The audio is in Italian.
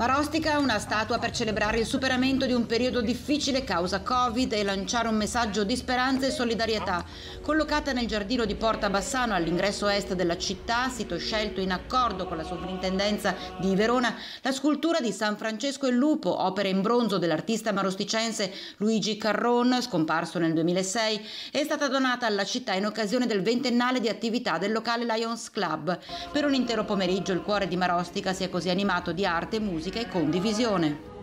Marostica, una statua per celebrare il superamento di un periodo difficile causa Covid e lanciare un messaggio di speranza e solidarietà. Collocata nel giardino di Porta Bassano all'ingresso est della città, sito scelto in accordo con la sovrintendenza di Verona, la scultura di San Francesco il Lupo, opera in bronzo dell'artista marosticense Luigi Carron, scomparso nel 2006, è stata donata alla città in occasione del ventennale di attività del locale Lions Club. Per un intero pomeriggio il cuore di Marostica si è così animato di arte, musica musica e condivisione.